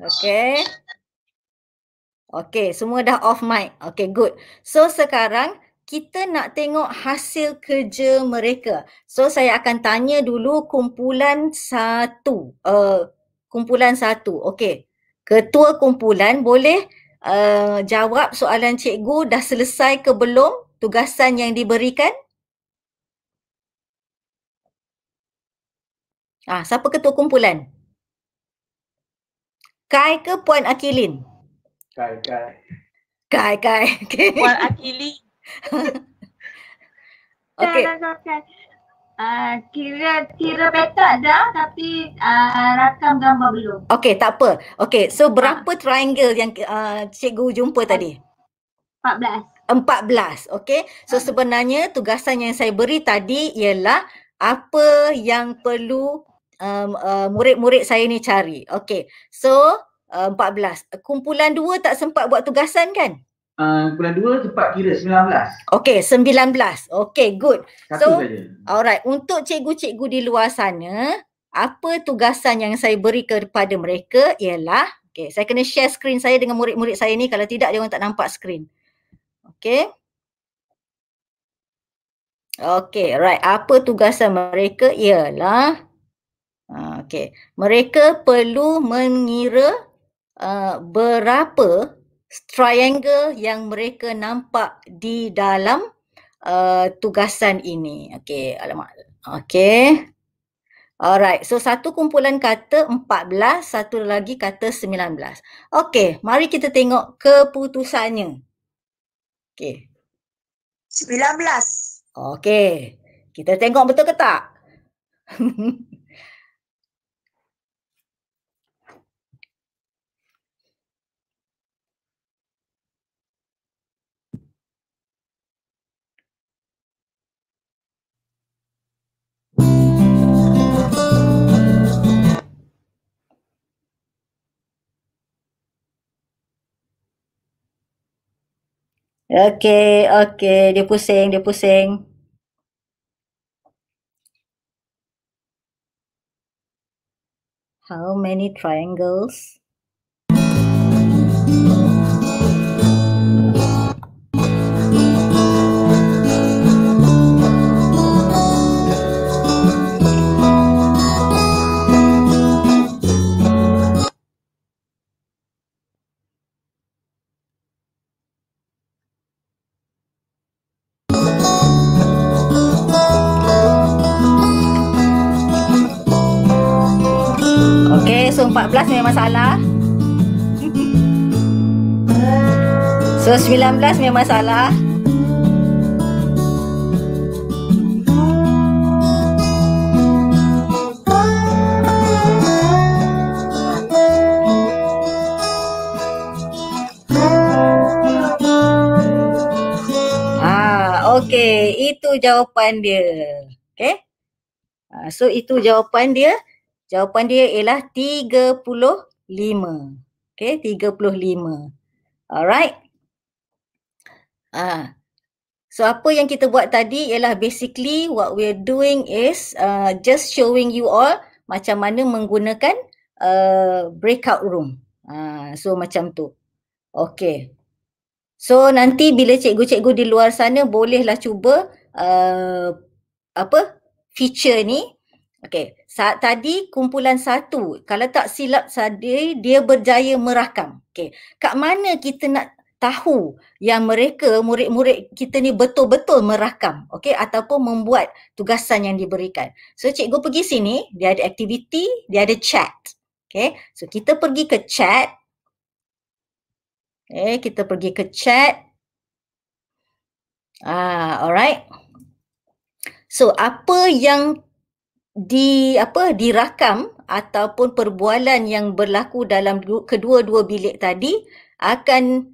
Okay. Okay, semua dah off mic. Okay, good. So sekarang kita nak tengok hasil kerja mereka. So saya akan tanya dulu kumpulan satu. Uh, kumpulan satu. Okay. Ketua kumpulan boleh uh, jawab soalan cikgu dah selesai ke belum tugasan yang diberikan? Ah, siapa ketua kumpulan? Kai ke Puan Akilin? Kai, kai. Kai, Kai. Okay. *laughs* Puan Akili. *laughs* okay. Dah, dah, dah. Ah, kira kira peta dah tapi ah, rakam gambar belum. Okay, tak apa. Okay, so berapa triangle yang uh, cikgu jumpa tadi? 14. 14. Okay, so Ah. sebenarnya tugasan yang saya beri tadi ialah apa yang perlu um, uh, murid-murid saya ni cari. Okay, so uh, 14. Kumpulan dua tak sempat buat tugasan kan? Uh, bulan 2 cepat kira 19. Okay, 19. Okay, good. Satu So, saja. Alright, untuk cikgu-cikgu di luar sana, apa tugasan yang saya beri kepada mereka ialah, okay, saya kena share screen saya dengan murid-murid saya ni, kalau tidak dia orang tak nampak screen. Okay. Okay, right. Apa tugasan mereka ialah, ah, okay, mereka perlu mengira uh, berapa triangle yang mereka nampak di dalam uh, tugasan ini. Okey, alamak. Okey. Alright, so satu kumpulan kata 14, satu lagi kata 19. Okey, mari kita tengok keputusannya. Okey. 19. Okey. Kita tengok betul ke tak? *laughs* Okey, okey, dia pusing, dia pusing. How many triangles? Salah. So 19 memang salah. Ah, okey, itu jawapan dia. Okey? Ah, so itu jawapan dia. Jawapan dia ialah 35. Okay, 35. Alright. Ah. So apa yang kita buat tadi ialah basically what we're doing is uh, just showing you all macam mana menggunakan uh, breakout room. Uh, so macam tu. Okay. So nanti bila cikgu-cikgu di luar sana bolehlah cuba uh, apa feature ni. Okay. Saat tadi kumpulan satu. Kalau tak silap tadi dia berjaya merakam. Okay. Kat mana kita nak tahu yang mereka murid-murid kita ni betul-betul merakam okey ataupun membuat tugasan yang diberikan. So cikgu pergi sini, dia ada aktiviti, dia ada chat. Okey. So kita pergi ke chat. Okay, kita pergi ke chat. Ah, alright. So apa yang di apa dirakam ataupun perbualan yang berlaku dalam kedua-dua bilik tadi akan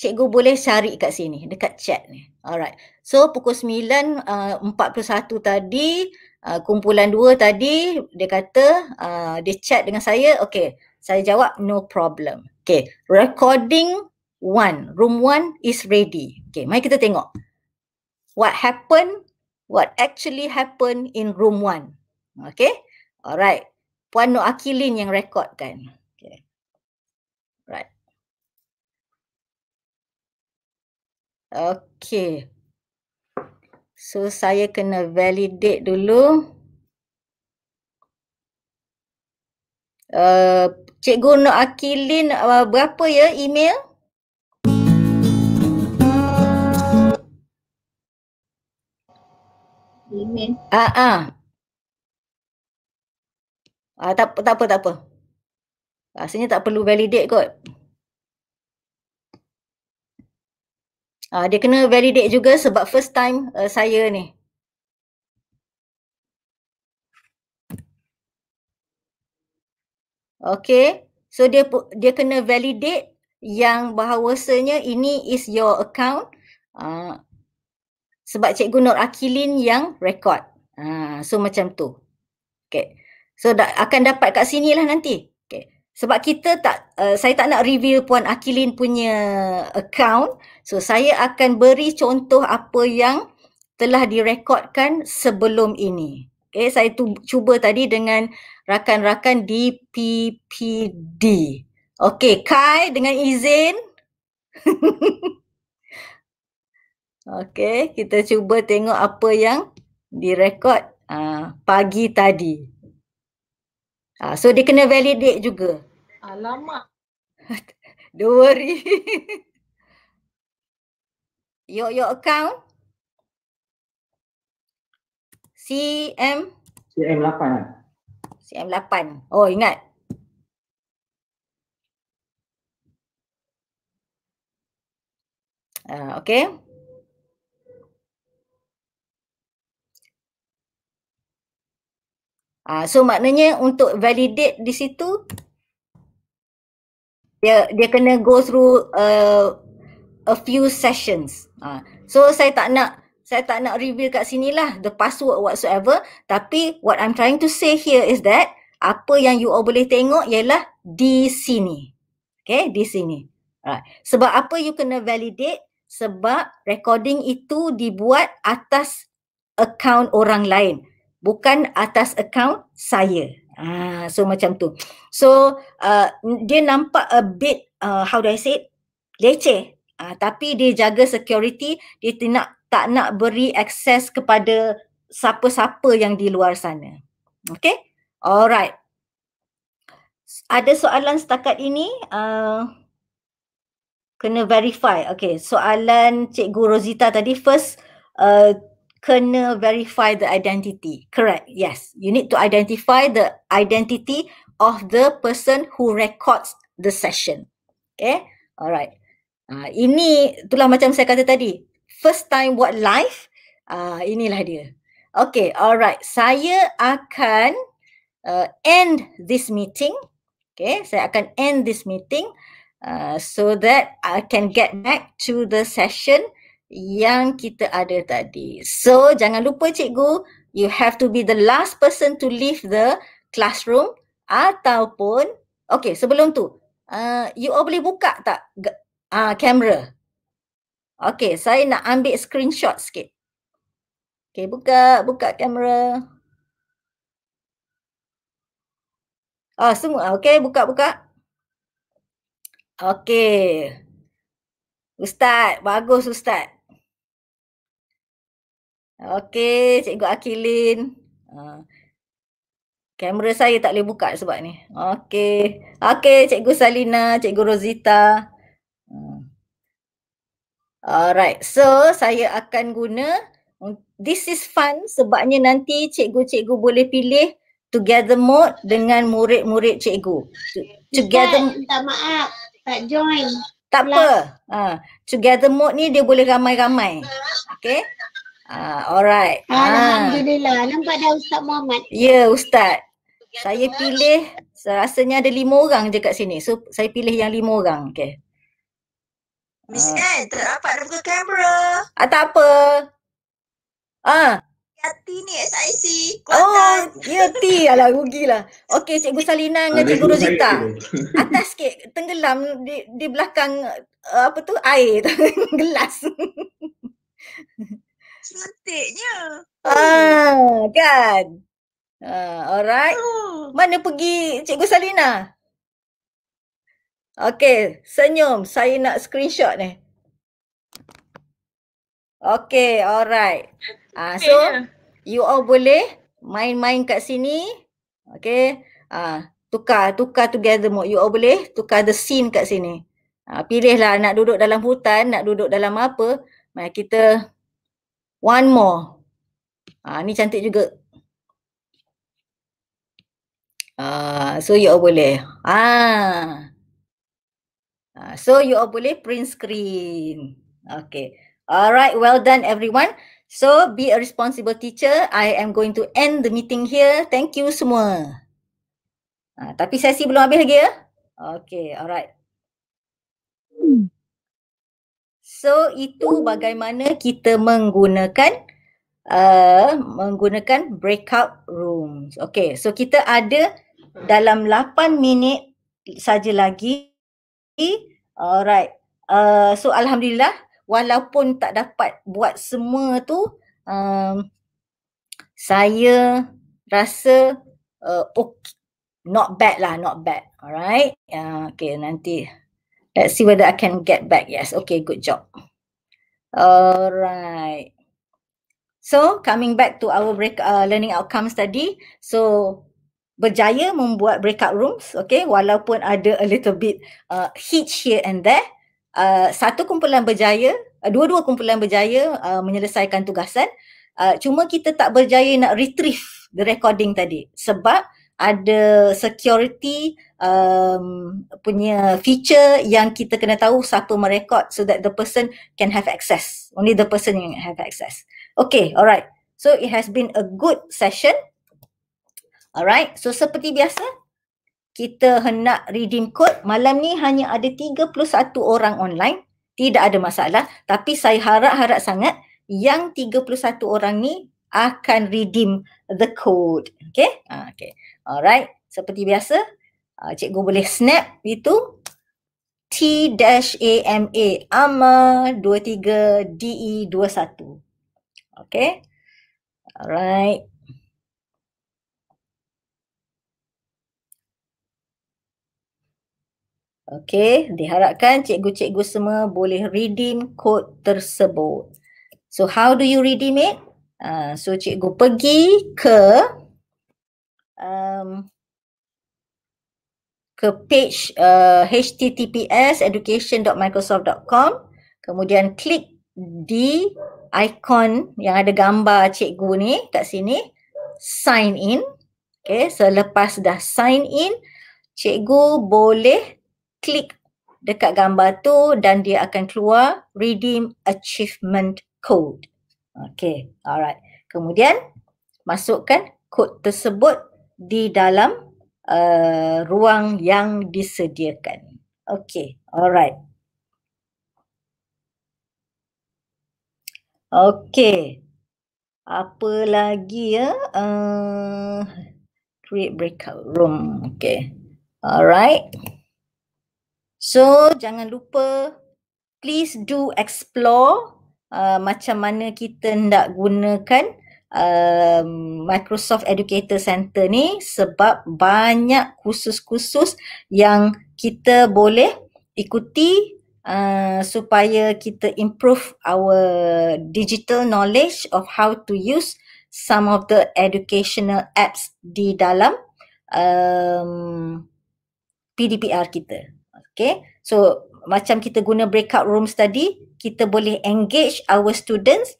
cikgu boleh cari kat sini dekat chat ni. Alright. So pukul 9.41 uh, tadi uh, kumpulan dua tadi dia kata uh, dia chat dengan saya. Okay. Saya jawab no problem. Okay. Recording one. Room one is ready. Okay. Mari kita tengok. What happened? What actually happened in room one. Okay. Alright. Puan Nur Akilin yang record kan. Okay. So saya kena validate dulu. Uh, Cikgu Nur Akilin uh, berapa ya email? Email. Ah ah. Ah tak tak apa tak apa. Rasanya tak perlu validate kot. Uh, dia kena validate juga sebab first time uh, saya ni. Okay. So dia dia kena validate yang bahawasanya ini is your account. Uh, sebab Cikgu Nur Akilin yang record. Uh, so macam tu. Okay. So da- akan dapat kat sini lah nanti. Okay. Sebab kita tak, uh, saya tak nak review Puan Akilin punya account. So saya akan beri contoh apa yang telah direkodkan sebelum ini. Okay, saya tu, cuba tadi dengan rakan-rakan di PPD. Okay, Kai dengan izin. *laughs* okay, kita cuba tengok apa yang direkod uh, pagi tadi. Uh, so dia kena validate juga. Alamak. *laughs* Don't worry. *laughs* your your account CM CM8 kan? CM8. Oh ingat. Uh, okay. Uh, so maknanya untuk validate di situ dia dia kena go through uh, a few sessions. Uh, so saya tak nak saya tak nak reveal kat sini lah the password whatsoever. Tapi what I'm trying to say here is that apa yang you all boleh tengok ialah di sini. Okay, di sini. Right. Sebab apa you kena validate? Sebab recording itu dibuat atas account orang lain. Bukan atas account saya. Ah, so macam tu. So uh, dia nampak a bit, uh, how do I say it? Leceh. Uh, tapi dia jaga security, dia tidak tak nak beri akses kepada siapa-siapa yang di luar sana. Okay? Alright. Ada soalan setakat ini? Uh, kena verify. Okay, soalan Cikgu Rosita tadi first uh, kena verify the identity. Correct. Yes. You need to identify the identity of the person who records the session. Okay? Alright. Uh, ini itulah macam saya kata tadi. First time buat live, uh, inilah dia. Okay, alright. Saya akan uh, end this meeting. Okay, saya akan end this meeting uh, so that I can get back to the session yang kita ada tadi. So, jangan lupa cikgu, you have to be the last person to leave the classroom ataupun, okay sebelum tu, uh, you all boleh buka tak uh, kamera? Okay, saya nak ambil screenshot sikit. Okay, buka, buka kamera. Oh, semua. Okay, buka, buka. Okay. Ustaz, bagus Ustaz. Okay, Cikgu Akilin. Uh, kamera saya tak boleh buka sebab ni. Okay. Okay, Cikgu Salina, Cikgu Rosita. Uh. Alright, so saya akan guna this is fun sebabnya nanti cikgu-cikgu boleh pilih together mode dengan murid-murid cikgu. Together Ustaz, minta maaf. Tak join. tak apa. Ha, together mode ni dia boleh ramai-ramai. Okay? Ha, alright. Ha. Alhamdulillah. Nampak dah Ustaz Muhammad. Ya Ustaz. Saya pilih rasanya ada lima orang je kat sini. So saya pilih yang lima orang. Okay. Miss Anne, tak dapat buka kamera. Ah, tak apa. Ah, Hati ni SIC. oh, Kuatan. ya T. Alah, rugilah. Okey, Cikgu Salina dengan Ah, Cikgu Rosita. *laughs* Atas sikit, tenggelam di, di belakang uh, apa tu, air tu, *laughs* gelas. *laughs* Cantiknya. ah, kan? Ah, alright. Oh. Mana pergi Cikgu Salina? Okey, senyum. Saya nak screenshot ni. Okey, alright. Ah, so you all boleh main-main kat sini. Okey. Ah, tukar, tukar together mode. You all boleh tukar the scene kat sini. Ah, pilihlah nak duduk dalam hutan, nak duduk dalam apa. Mari kita one more. Ah, ni cantik juga. Ah, so you all boleh. Ah. Ah, so you all boleh print screen. Okay. Alright, well done everyone. So be a responsible teacher. I am going to end the meeting here. Thank you semua. Ah, tapi sesi belum habis lagi ya. Okay, alright. So itu bagaimana kita menggunakan uh, menggunakan breakout rooms. Okay, so kita ada dalam 8 minit saja lagi. Alright. Uh, so alhamdulillah walaupun tak dapat buat semua tu um, saya rasa uh, okay, not bad lah, not bad. Alright. Uh, okay, nanti let's see whether I can get back. Yes, okay, good job. Alright. So coming back to our break uh, learning outcomes tadi. So berjaya membuat breakout rooms, okay, walaupun ada a little bit uh, hitch here and there. Uh, satu kumpulan berjaya, uh, dua-dua kumpulan berjaya uh, menyelesaikan tugasan. Uh, cuma kita tak berjaya nak retrieve the recording tadi sebab ada security um, punya feature yang kita kena tahu siapa merekod so that the person can have access. Only the person yang have access. Okay, alright. So it has been a good session. Alright, so seperti biasa kita hendak redeem code. Malam ni hanya ada 31 orang online. Tidak ada masalah. Tapi saya harap-harap sangat yang 31 orang ni akan redeem the code. Okay? Ah, okay. Alright. Seperti biasa, ah, cikgu boleh snap itu T-AMA AMA 23 DE 21. Okay? Alright. Okey, diharapkan cikgu-cikgu semua boleh redeem kod tersebut. So how do you redeem it? Uh, so cikgu pergi ke um, ke page uh, https education.microsoft.com kemudian klik di ikon yang ada gambar cikgu ni kat sini sign in. Okay, selepas dah sign in, cikgu boleh klik dekat gambar tu dan dia akan keluar redeem achievement code. Okay, alright. Kemudian masukkan kod tersebut di dalam uh, ruang yang disediakan. Okay, alright. Okay. Apa lagi ya? Uh, create breakout room. Okay. Alright. So jangan lupa please do explore uh, macam mana kita nak gunakan um, Microsoft Educator Center ni sebab banyak kursus-kursus yang kita boleh ikuti uh, supaya kita improve our digital knowledge of how to use some of the educational apps di dalam um, PDPR kita. Okay, so macam kita guna breakout rooms tadi, kita boleh engage our students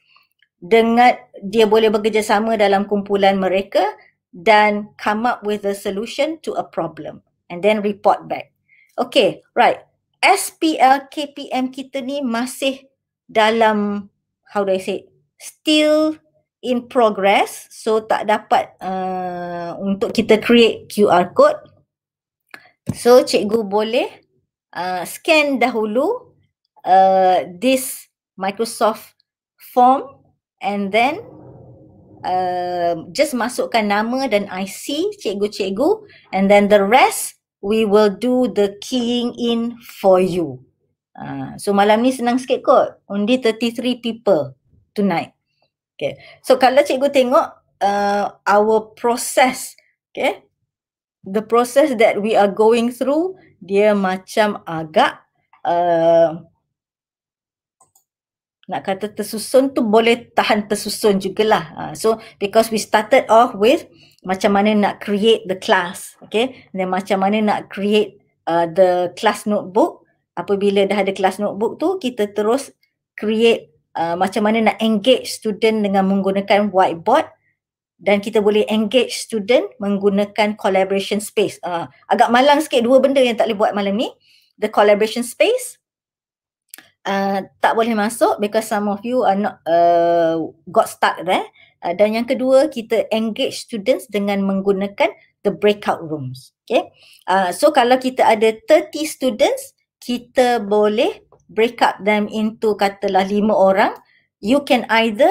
dengan dia boleh bekerjasama dalam kumpulan mereka dan come up with a solution to a problem and then report back. Okay, right. SPL KPM kita ni masih dalam how do I say still in progress so tak dapat uh, untuk kita create QR code so cikgu boleh uh, scan dahulu uh, this Microsoft form and then uh, just masukkan nama dan IC cikgu-cikgu and then the rest we will do the keying in for you. Uh, so malam ni senang sikit kot. Only 33 people tonight. Okay. So kalau cikgu tengok uh, our process, okay. The process that we are going through, dia macam agak uh, nak kata tersusun tu boleh tahan tersusun jugalah. Uh, so because we started off with macam mana nak create the class, okay? Dan macam mana nak create uh, the class notebook. Apabila dah ada class notebook tu, kita terus create uh, macam mana nak engage student dengan menggunakan whiteboard dan kita boleh engage student menggunakan collaboration space. Uh, agak malang sikit dua benda yang tak boleh buat malam ni. The collaboration space uh, tak boleh masuk because some of you are not uh, got stuck there. Uh, dan yang kedua kita engage students dengan menggunakan the breakout rooms. Okay. Uh, so kalau kita ada 30 students, kita boleh break up them into katalah lima orang. You can either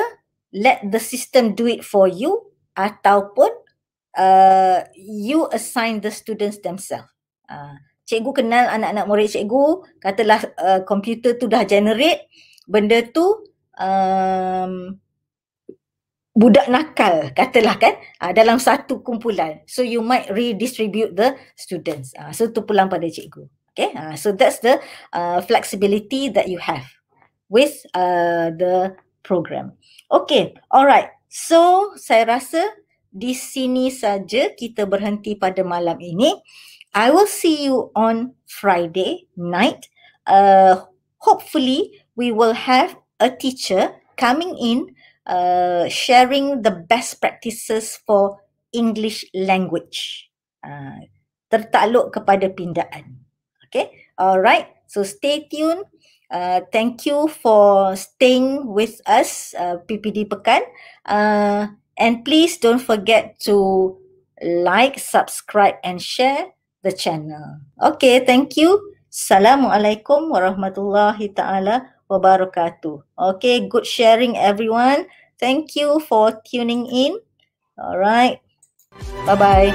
let the system do it for you ataupun uh, you assign the students themselves. Uh, cikgu kenal anak-anak murid cikgu, katalah uh, komputer tu dah generate benda tu um, budak nakal katalah kan uh, dalam satu kumpulan. So you might redistribute the students. Uh, so tu pulang pada cikgu. Okay? Uh, so that's the uh, flexibility that you have with uh, the program. Okay alright. So saya rasa di sini saja kita berhenti pada malam ini i will see you on friday night uh, hopefully we will have a teacher coming in uh, sharing the best practices for English language. Uh, tertakluk kepada pindaan. Okay, alright. So stay tuned. Uh, thank you for staying with us, uh, PPD Pekan. Uh, and please don't forget to like, subscribe and share the channel. Okay, thank you. Assalamualaikum warahmatullahi ta'ala wabarakatuh. Okay, good sharing everyone. Thank you for tuning in. All right. Bye bye.